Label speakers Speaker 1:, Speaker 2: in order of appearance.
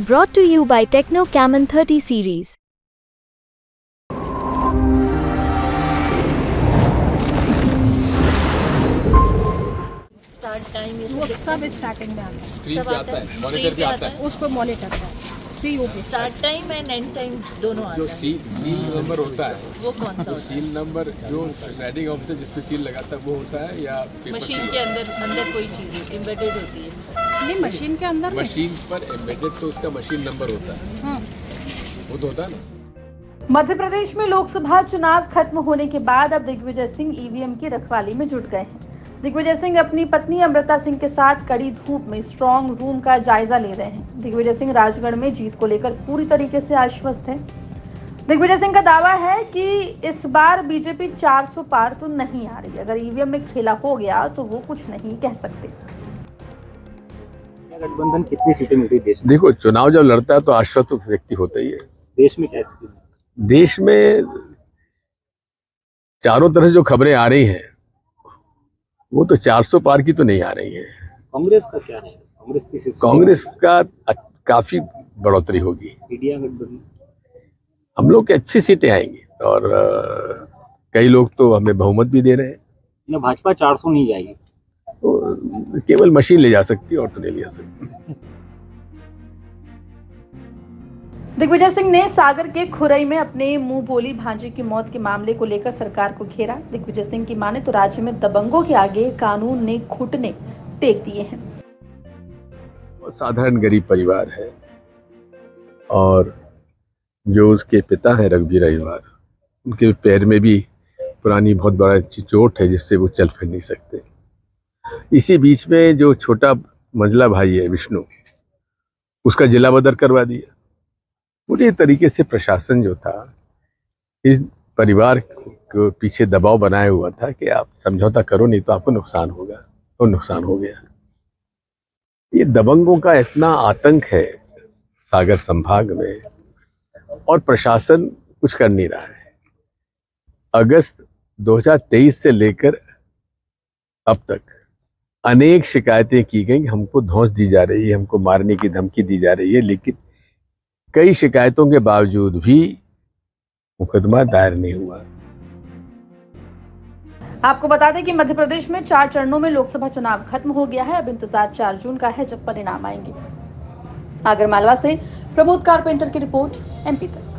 Speaker 1: Brought to you by Techno Camon 30 series.
Speaker 2: Start time ये
Speaker 3: वो
Speaker 2: सब
Speaker 3: सब स्टार्टिंग में आता है
Speaker 4: स्क्रीन
Speaker 2: सब
Speaker 4: पे
Speaker 2: आता
Speaker 4: आता
Speaker 2: है,
Speaker 4: है
Speaker 2: स्क्रीन
Speaker 4: मॉनिटर
Speaker 2: पे
Speaker 4: पे
Speaker 2: आता
Speaker 4: आता है
Speaker 3: उस पर मॉनिटर का See
Speaker 2: start time and end time दोनों
Speaker 4: जो सी सील नंबर होता है।
Speaker 2: वो कौन सा
Speaker 4: तो सील नंबर जो प्रिसाइडिंग ऑफिसर जिस पे सील लगाता है वो होता है या
Speaker 2: मशीन के अंदर अंदर कोई चीज़ एम्बेडेड होती है।
Speaker 3: नहीं मशीन के अंदर
Speaker 4: मशीन पर एम्बेडेड तो उसका मशीन नंबर होता है।
Speaker 3: हाँ।
Speaker 4: वो तो होता है ना?
Speaker 5: मध्य प्रदेश में लोकसभा चुनाव खत्म होने के बाद अब दिग्विजय सिंह ईवीएम की रखवाली में जुट गए हैं। दिग्विजय सिंह अपनी पत्नी अमृता सिंह के साथ कड़ी धूप में स्ट्रॉन्ग रूम का जायजा ले रहे हैं। दिग्विजय सिंह राजगढ़ में जीत को लेकर पूरी तरीके से आश्वस्त हैं। दिग्विजय सिंह का दावा है कि इस बार बीजेपी 400 पार तो नहीं आ रही। अगर ईवीएम में खेला हो गया तो वो कुछ नहीं कह सकते।
Speaker 6: गठबंधन कितनी सीटें मिल रही देश में?
Speaker 4: देखो चुनाव जब लड़ता है तो आश्वस्त व्यक्ति होता ही है।
Speaker 6: देश में कैसे?
Speaker 4: देश में चारों तरफ़ जो खबरें आ रही हैं वो तो 400 पार की तो नहीं आ रही है।
Speaker 6: कांग्रेस का क्या है? कांग्रेस की
Speaker 4: कांग्रेस का काफ़ी बढ़ोतरी होगी। हम लोग की अच्छी सीटें आएँगी और आ, कई लोग तो हमें बहुमत भी दे रहे हैं।
Speaker 6: ना भाजपा 400 नहीं जाएगी।
Speaker 4: तो केवल मशीन ले जा सकती है और तो नहीं ले जा सकती।
Speaker 5: दिग्विजय सिंह ने सागर के खुरई में अपने मुँह बोली भांजे की मौत के मामले को लेकर सरकार को घेरा। दिग्विजय सिंह की माने तो राज्य में दबंगों के आगे कानून ने घुटने टेक दिए हैं।
Speaker 4: साधारण गरीब परिवार है और जो उसके पिता है रघुवीर अहिवार उनके पैर में भी पुरानी बहुत बड़ा चोट है जिससे वो चल फिर नहीं सकते। इसी बीच में जो छोटा मंझला भाई है विष्णु, उसका जिला बदर करवा दिया। पूरी तरीके से प्रशासन जो था, इस परिवार को पीछे दबाव बनाया हुआ था कि आप समझौता करो, नहीं तो आपको नुकसान होगा तो नुकसान हो गया। ये दबंगों का इतना आतंक है सागर संभाग में और प्रशासन कुछ कर नहीं रहा है। अगस्त 2023 से लेकर अब तक अनेक शिकायतें की गई हमको धौंस दी जा रही है, हमको मारने की धमकी दी जा रही है, लेकिन कई शिकायतों के बावजूद भी मुकदमा दायर नहीं हुआ।
Speaker 5: आपको बता दें कि मध्य प्रदेश में चार चरणों में लोकसभा चुनाव खत्म हो गया है। अब इंतज़ार चार जून का है जब परिणाम आएँगे। आगर मालवा से प्रमोद कारपेंटर की रिपोर्ट एमपी तक।